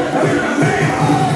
Amen.